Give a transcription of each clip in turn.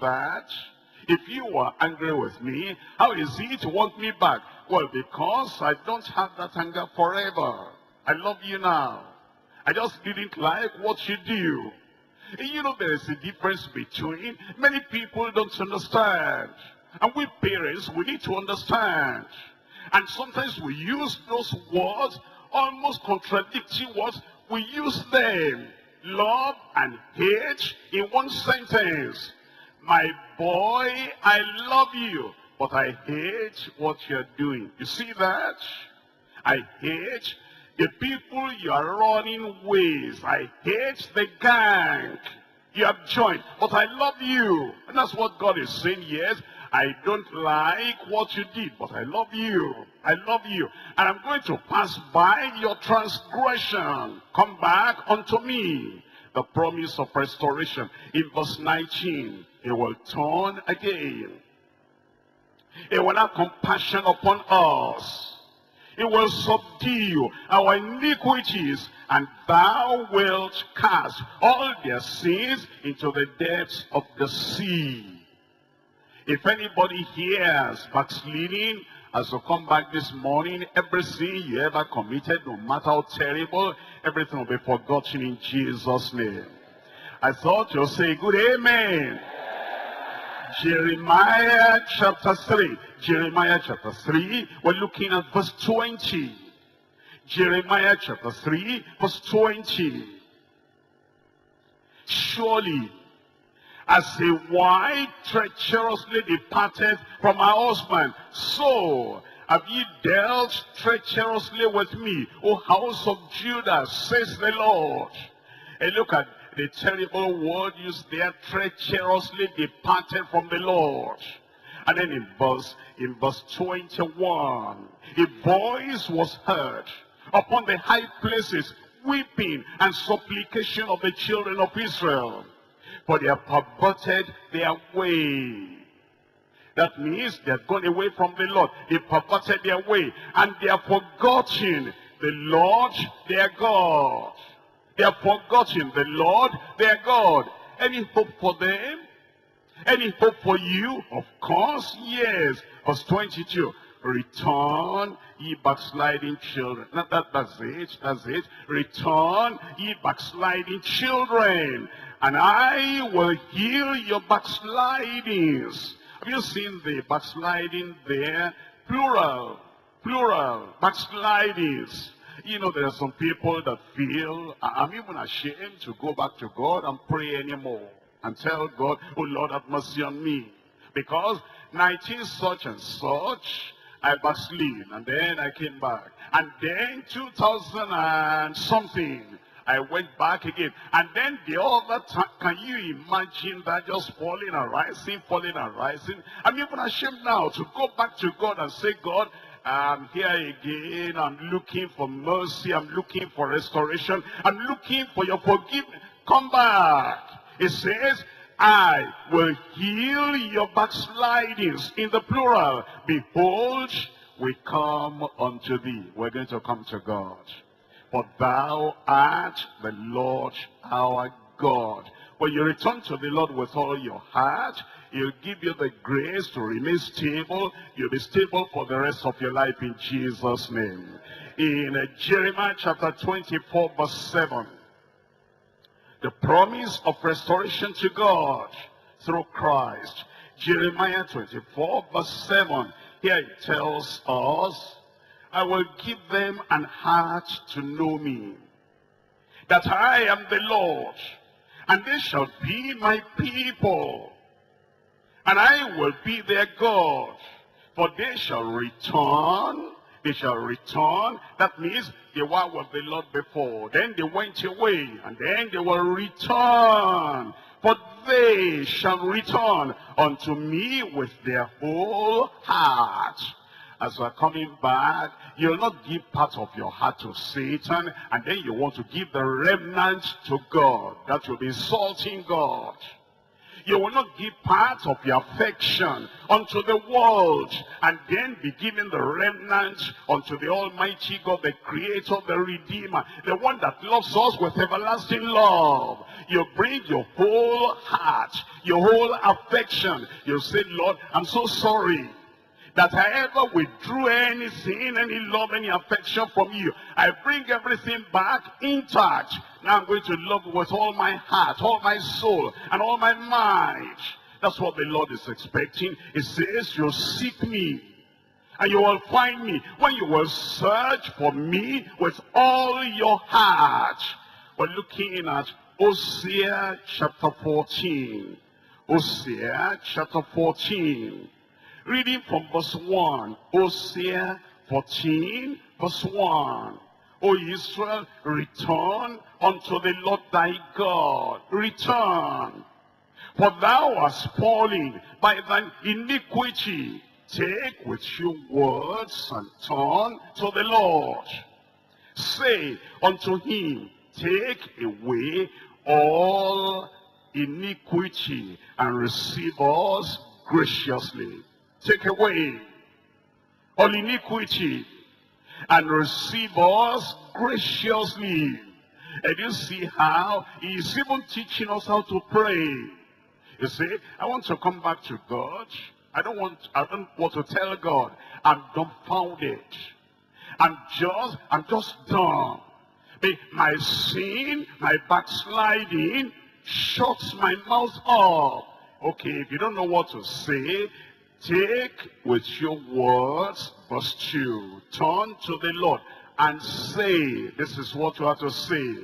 that? If you are angry with me, how is it you want me back? Well, because I don't have that anger forever. I love you now. I just didn't like what you do. You know there is a difference between many people don't understand. And we parents, we need to understand. And sometimes we use those words, almost contradicting words, we use them. Love and hate in one sentence. My boy, I love you, but I hate what you're doing. You see that? I hate the people you are running with. I hate the gang you have joined, but I love you. And that's what God is saying, yes. I don't like what you did, but I love you. I love you. And I'm going to pass by your transgression. Come back unto me. The promise of restoration. In verse 19, he will turn again. He will have compassion upon us. He will subdue our iniquities, and thou wilt cast all their sins into the depths of the sea. If anybody hears backsliding, as you come back this morning, every sin you ever committed, no matter how terrible, everything will be forgotten in Jesus' name. I thought you'll say good amen. Jeremiah chapter 3. Jeremiah chapter 3, we're looking at verse 20. Jeremiah chapter 3, verse 20. Surely as a wife treacherously departed from her husband, so have ye dealt treacherously with me, O house of Judah, says the Lord. And look at the terrible oh, word used there, treacherously departed from the Lord. And then in verse, in verse 21, a voice was heard upon the high places, weeping and supplication of the children of Israel for they have perverted their way. That means they have gone away from the Lord. They perverted their way. And they have forgotten the Lord their God. They have forgotten the Lord their God. Any hope for them? Any hope for you? Of course, yes. Verse 22. Return, ye backsliding children. That, that, that's it, that's it. Return, ye backsliding children and I will heal your backslidings. Have you seen the backsliding there? Plural, plural, backslidings. You know, there are some people that feel, I'm even ashamed to go back to God and pray anymore. And tell God, oh Lord, have mercy on me. Because 19 such and such, I backslid. And then I came back. And then 2000 and something, I went back again. And then the other time, can you imagine that just falling and rising, falling and rising? I'm even ashamed now to go back to God and say, God, I'm here again. I'm looking for mercy. I'm looking for restoration. I'm looking for your forgiveness. Come back. It says, I will heal your backslidings in the plural. Behold, we come unto thee. We're going to come to God. For thou art the Lord our God. When you return to the Lord with all your heart, he'll give you the grace to remain stable. You'll be stable for the rest of your life in Jesus' name. In Jeremiah chapter 24 verse 7, the promise of restoration to God through Christ. Jeremiah 24 verse 7, here it tells us, I will give them an heart to know me, that I am the Lord, and they shall be my people, and I will be their God, for they shall return, they shall return, that means they were with the Lord before, then they went away, and then they will return, for they shall return unto me with their whole heart as we're coming back, you'll not give part of your heart to Satan, and then you want to give the remnant to God. That will be insulting God. You will not give part of your affection unto the world and then be giving the remnant unto the Almighty God, the Creator, the Redeemer, the one that loves us with everlasting love. You bring your whole heart, your whole affection. You say, Lord, I'm so sorry that I ever withdrew anything, any love, any affection from you. I bring everything back in intact. Now I'm going to love you with all my heart, all my soul, and all my mind. That's what the Lord is expecting. He says, you'll seek me, and you will find me when you will search for me with all your heart. We're looking at Hosea chapter 14. Hosea chapter 14. Reading from verse 1. Hosea 14, verse 1. O Israel, return unto the Lord thy God. Return. For thou hast fallen by thine iniquity. Take with you words and turn to the Lord. Say unto him, Take away all iniquity and receive us graciously take away all iniquity and receive us graciously. And you see how he's even teaching us how to pray. You see, I want to come back to God. I don't want I don't want to tell God I'm dumbfounded. I'm just I'm just done. My sin, my backsliding shuts my mouth up. Okay, if you don't know what to say, Take with your words, verse 2, turn to the Lord and say, this is what you have to say.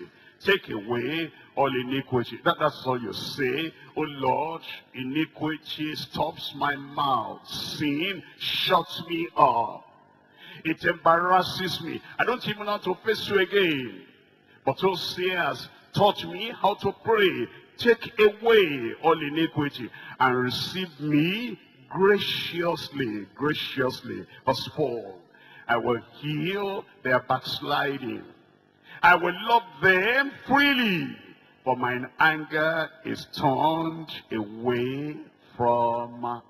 Take away all iniquity. That, that's all you say. Oh Lord, iniquity stops my mouth. Sin shuts me up. It embarrasses me. I don't even know how to face you again. But Hosea has taught me how to pray. Take away all iniquity and receive me graciously, graciously. Verse 4, I will heal their backsliding. I will love them freely, for mine anger is turned away from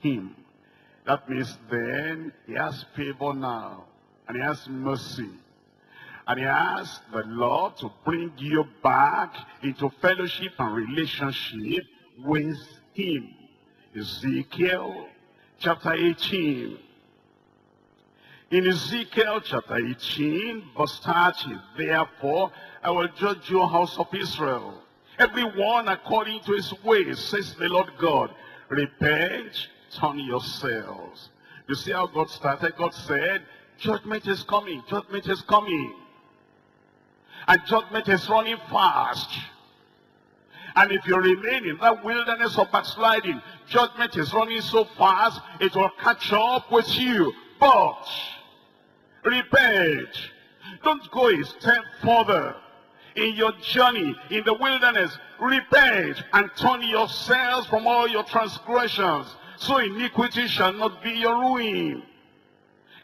him. That means then he has favor now, and he has mercy. And he asks the Lord to bring you back into fellowship and relationship with him. Ezekiel chapter 18. In Ezekiel chapter 18, verse 30, Therefore I will judge your house of Israel, everyone according to his ways, says the Lord God. Repent, turn yourselves. You see how God started? God said, judgment is coming, judgment is coming. And judgment is running fast. And if you remain in that wilderness of backsliding, judgment is running so fast, it will catch up with you. But, repent. Don't go a step further in your journey in the wilderness. Repent and turn yourselves from all your transgressions, so iniquity shall not be your ruin.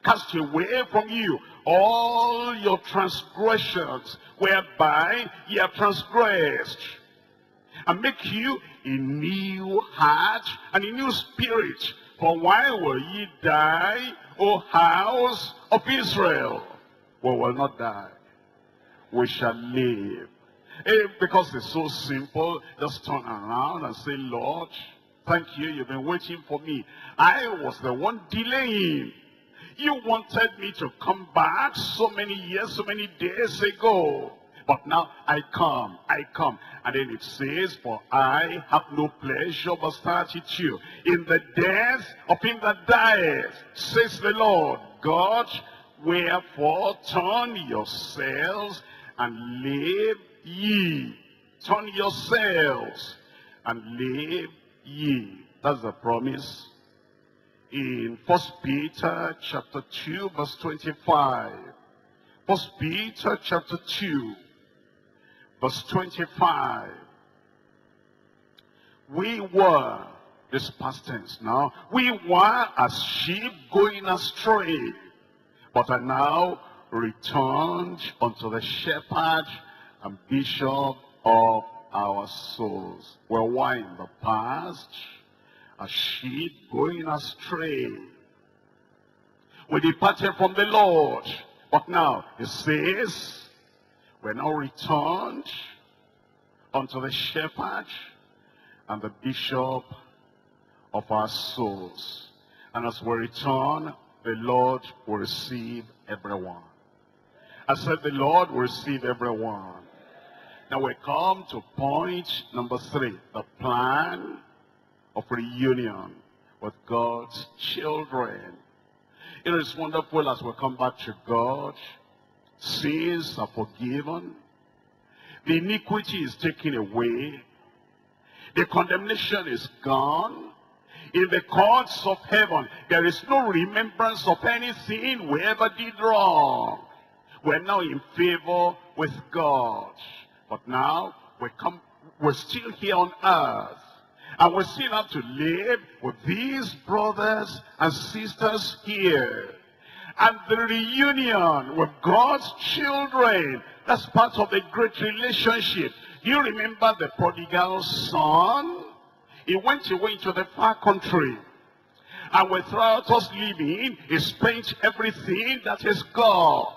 Cast away from you all your transgressions, whereby ye have transgressed and make you a new heart and a new spirit. For why will ye die, O house of Israel? We will not die. We shall live. Eh, because it's so simple, just turn around and say, Lord, thank you, you've been waiting for me. I was the one delaying. You wanted me to come back so many years, so many days ago. But now I come, I come. And then it says, For I have no pleasure, but 32, in the death of him that dieth, says the Lord God. Wherefore turn yourselves and live ye. Turn yourselves and live ye. That's the promise. In First Peter chapter 2, verse 25. First Peter chapter 2, verse 25. We were, this past tense now, we were as sheep going astray, but are now returned unto the shepherd and bishop of our souls. Well, why in the past? A sheep going astray. We departed from the Lord. But now, it says, we're now returned unto the shepherd and the bishop of our souls. And as we return, the Lord will receive everyone. I said the Lord will receive everyone. Now we come to point number three, the plan of reunion with God's children. It is wonderful as we come back to God. Sins are forgiven. The iniquity is taken away. The condemnation is gone. In the courts of heaven, there is no remembrance of anything we ever did wrong. We're now in favor with God. But now, we come, we're still here on earth. And we still have to live with these brothers and sisters here. And the reunion with God's children, that's part of the great relationship. You remember the prodigal son? He went away to the far country. And without us living, he spent everything that is God.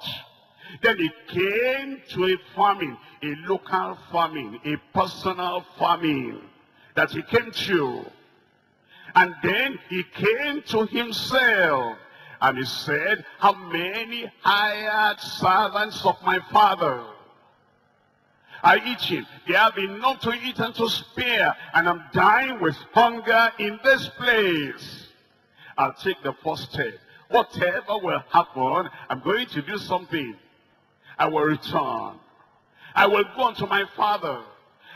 Then he came to a famine, a local famine, a personal famine that he came to. And then he came to himself. And he said, how many hired servants of my father are eating? They have enough to eat and to spare. And I'm dying with hunger in this place. I'll take the first step. Whatever will happen, I'm going to do something. I will return. I will go unto my father.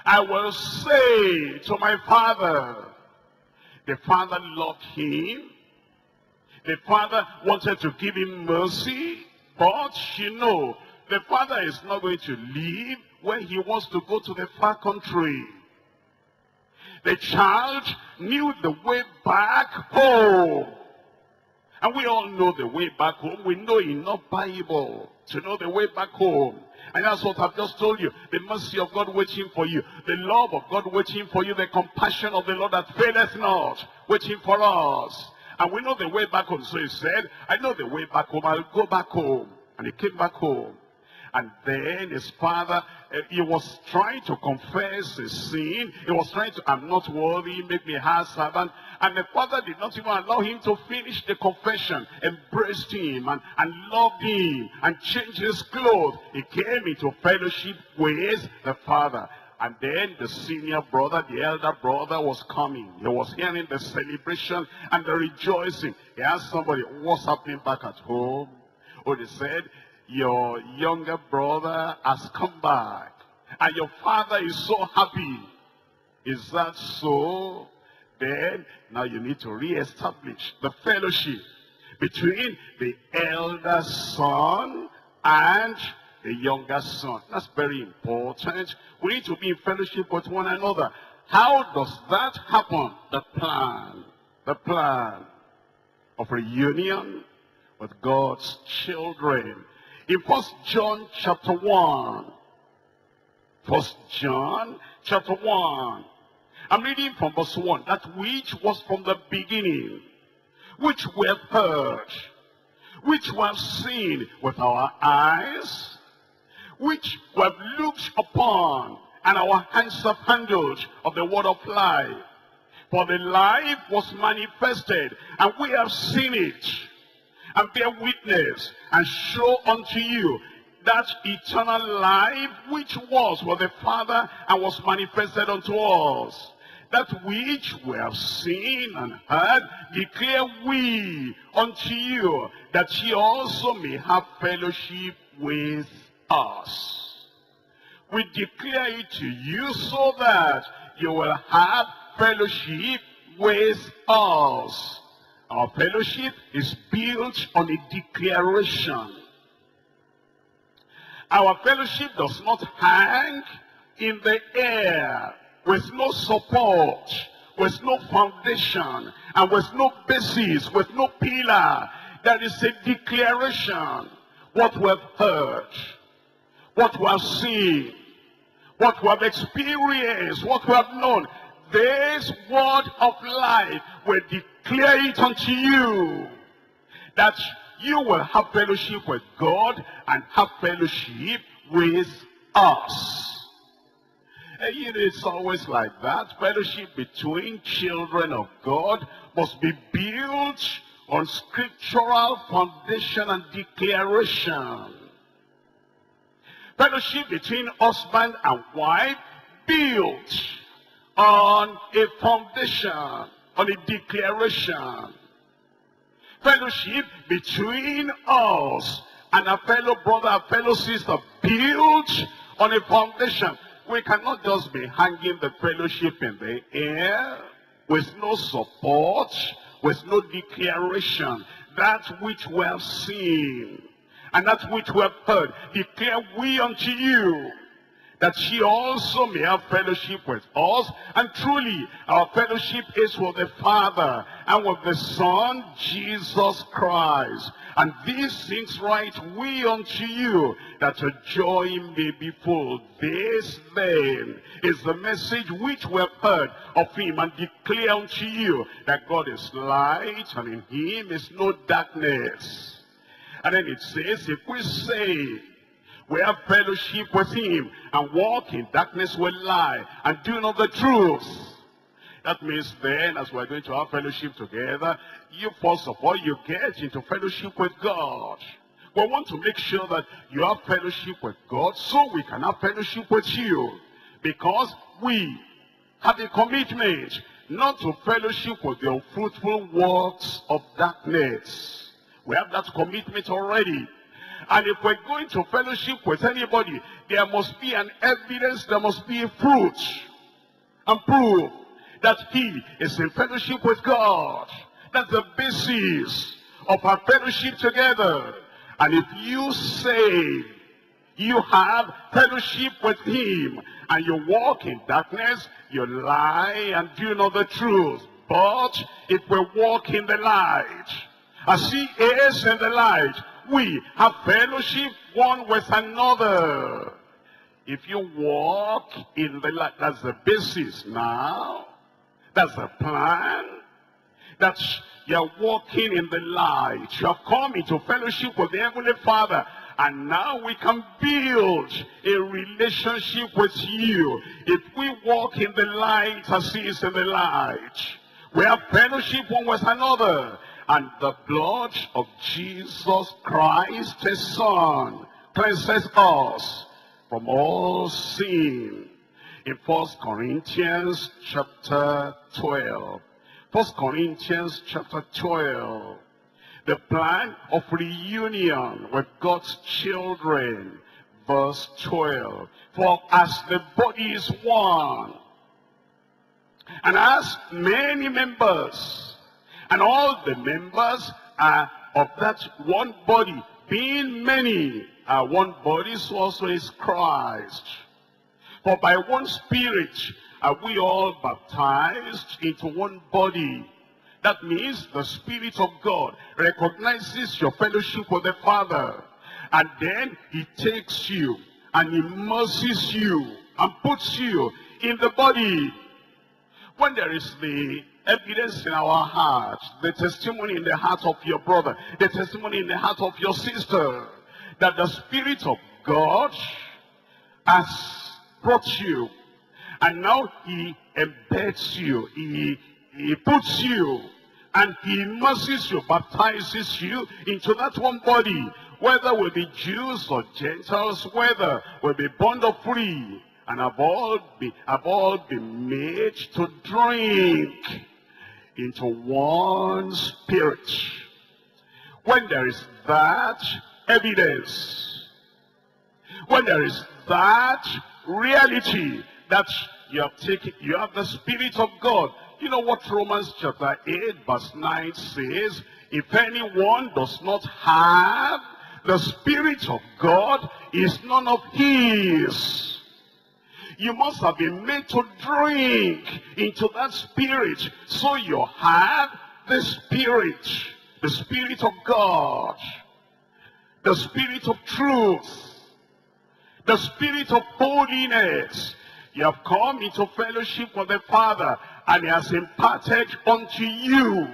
I will say to my father, the father loved him. The father wanted to give him mercy, but you know, the father is not going to leave when he wants to go to the far country. The child knew the way back home. And we all know the way back home. We know enough Bible to know the way back home. And that's what I've just told you. The mercy of God waiting for you. The love of God waiting for you. The compassion of the Lord that faileth not. Waiting for us. And we know the way back home. So he said, I know the way back home. I'll go back home. And he came back home. And then his father, uh, he was trying to confess his sin. He was trying to, I'm not worthy, make me a servant. And the father did not even allow him to finish the confession, embraced him and, and loved him and changed his clothes. He came into fellowship with the father. And then the senior brother, the elder brother was coming. He was hearing the celebration and the rejoicing. He asked somebody, what's happening back at home? Oh, they said, your younger brother has come back. And your father is so happy. Is that so? Then, now you need to re-establish the fellowship between the elder son and the younger son. That's very important. We need to be in fellowship with one another. How does that happen? The plan. The plan of reunion with God's children. In First John chapter 1. First John chapter 1. I'm reading from verse 1. That which was from the beginning, which we have heard, which we have seen with our eyes, which we have looked upon, and our hands have handled of the word of life. For the life was manifested, and we have seen it and bear witness and show unto you that eternal life which was with the Father and was manifested unto us. That which we have seen and heard declare we unto you, that ye also may have fellowship with us. We declare it to you so that you will have fellowship with us. Our fellowship is built on a declaration. Our fellowship does not hang in the air with no support, with no foundation, and with no basis, with no pillar. There is a declaration. What we have heard, what we have seen, what we have experienced, what we have known, this word of life will declare it unto you that you will have fellowship with God and have fellowship with us. And it's always like that. Fellowship between children of God must be built on scriptural foundation and declaration. Fellowship between husband and wife built on a foundation, on a declaration. Fellowship between us and a fellow brother, a fellow sister built on a foundation. We cannot just be hanging the fellowship in the air with no support, with no declaration. That which we have seen and that which we have heard, declare we unto you that she also may have fellowship with us. And truly, our fellowship is with the Father and with the Son, Jesus Christ. And these things write we unto you, that your joy may be full. This then is the message which we have heard of him and declare unto you that God is light and in him is no darkness. And then it says, if we say we have fellowship with him and walk in darkness will lie and do not the truth. That means then, as we're going to have fellowship together, you first of all, you get into fellowship with God. We want to make sure that you have fellowship with God so we can have fellowship with you. Because we have a commitment not to fellowship with the unfruitful works of darkness. We have that commitment already. And if we're going to fellowship with anybody, there must be an evidence, there must be a fruit and proof that he is in fellowship with God. That's the basis of our fellowship together. And if you say you have fellowship with him and you walk in darkness, you lie and do not the truth. But if we walk in the light, as he is in the light, we have fellowship one with another. If you walk in the light, that's the basis now. That's the plan. That's you're walking in the light. You have come into fellowship with the Heavenly Father. And now we can build a relationship with you. If we walk in the light as he is in the light. We have fellowship one with another and the blood of Jesus Christ, his son, cleanses us from all sin. In First Corinthians chapter 12. First Corinthians chapter 12. The plan of reunion with God's children. Verse 12. For as the body is one, and as many members, and all the members are of that one body, being many are one body, so also is Christ. For by one Spirit are we all baptized into one body. That means the Spirit of God recognizes your fellowship with the Father. And then he takes you and he immerses you and puts you in the body. When there is the evidence in our heart, the testimony in the heart of your brother, the testimony in the heart of your sister, that the Spirit of God has brought you, and now He embeds you, He, he puts you, and He immerses you, baptizes you into that one body, whether we be Jews or Gentiles, whether we be bond or free, and have all, be, have all been made to drink into one spirit. When there is that evidence, when there is that reality that you have taken, you have the Spirit of God. You know what Romans chapter 8 verse 9 says? If anyone does not have the Spirit of God, is none of his. You must have been made to drink into that spirit. So you have the spirit, the spirit of God, the spirit of truth, the spirit of holiness. You have come into fellowship with the Father, and he has imparted unto you